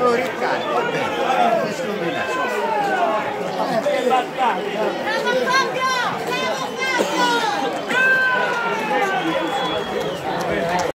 Oh Riccardo, non che scombinato. Bravo Fabio!